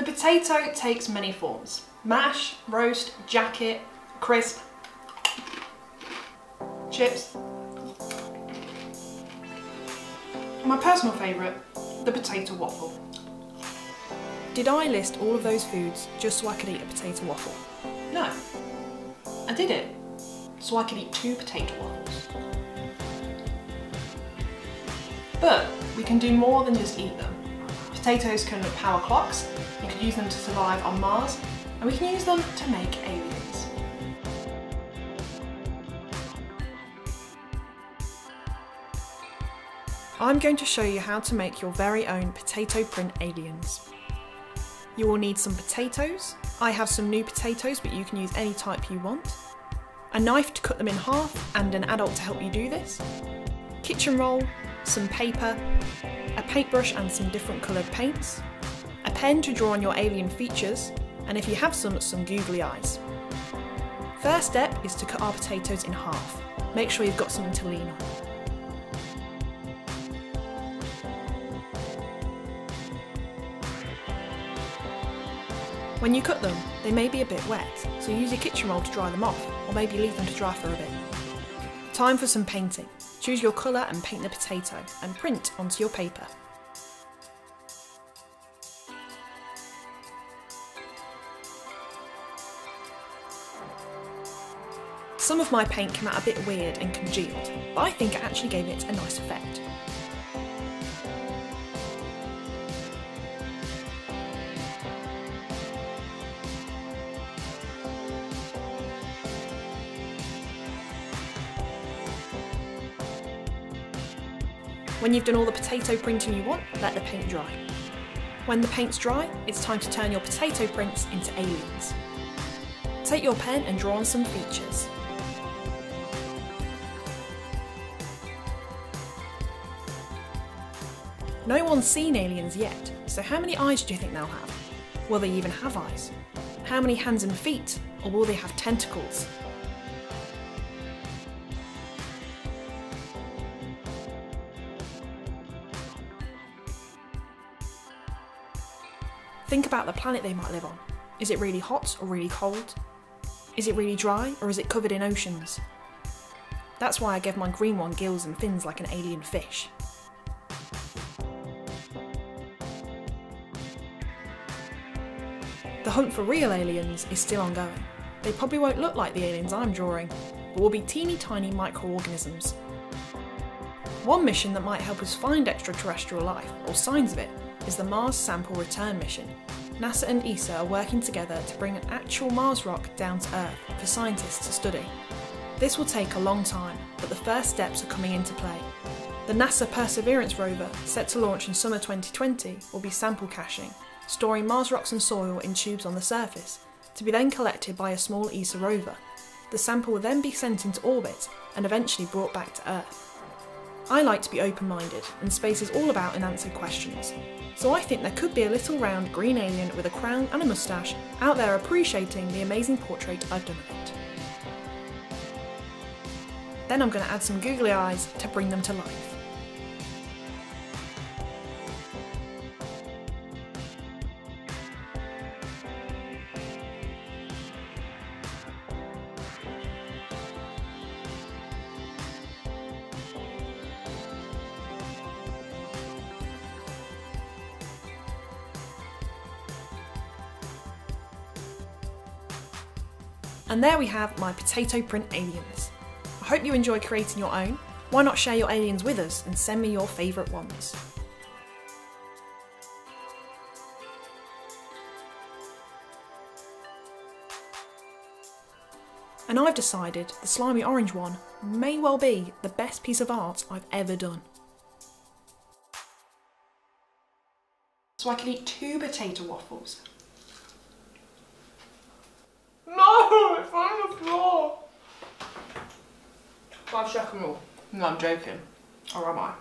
The potato takes many forms. Mash, roast, jacket, crisp, chips. My personal favourite, the potato waffle. Did I list all of those foods just so I could eat a potato waffle? No, I did it so I could eat two potato waffles. But we can do more than just eat them. Potatoes can power clocks, you can use them to survive on Mars, and we can use them to make aliens. I'm going to show you how to make your very own potato print aliens. You will need some potatoes. I have some new potatoes, but you can use any type you want. A knife to cut them in half, and an adult to help you do this. Kitchen roll, some paper, a paintbrush and some different coloured paints, a pen to draw on your alien features, and if you have some, some googly eyes. First step is to cut our potatoes in half. Make sure you've got something to lean on. When you cut them, they may be a bit wet, so use your kitchen roll to dry them off, or maybe leave them to dry for a bit. Time for some painting. Choose your colour and paint the potato, and print onto your paper. Some of my paint came out a bit weird and congealed, but I think it actually gave it a nice effect. When you've done all the potato printing you want, let the paint dry. When the paint's dry, it's time to turn your potato prints into aliens. Take your pen and draw on some features. No one's seen aliens yet, so how many eyes do you think they'll have? Will they even have eyes? How many hands and feet? Or will they have tentacles? Think about the planet they might live on. Is it really hot or really cold? Is it really dry or is it covered in oceans? That's why I gave my green one gills and fins like an alien fish. The hunt for real aliens is still ongoing. They probably won't look like the aliens I'm drawing, but will be teeny tiny microorganisms. One mission that might help us find extraterrestrial life, or signs of it, is the Mars Sample Return Mission. NASA and ESA are working together to bring an actual Mars rock down to Earth for scientists to study. This will take a long time, but the first steps are coming into play. The NASA Perseverance rover, set to launch in summer 2020, will be sample caching, storing Mars rocks and soil in tubes on the surface, to be then collected by a small ESA rover. The sample will then be sent into orbit and eventually brought back to Earth. I like to be open minded, and space is all about unanswered questions. So I think there could be a little round green alien with a crown and a moustache out there appreciating the amazing portrait I've done of it. Then I'm going to add some googly eyes to bring them to life. And there we have my potato print aliens. I hope you enjoy creating your own. Why not share your aliens with us and send me your favourite ones? And I've decided the slimy orange one may well be the best piece of art I've ever done. So I can eat two potato waffles. No, it's on the Five second rule. No, I'm joking. Or am I?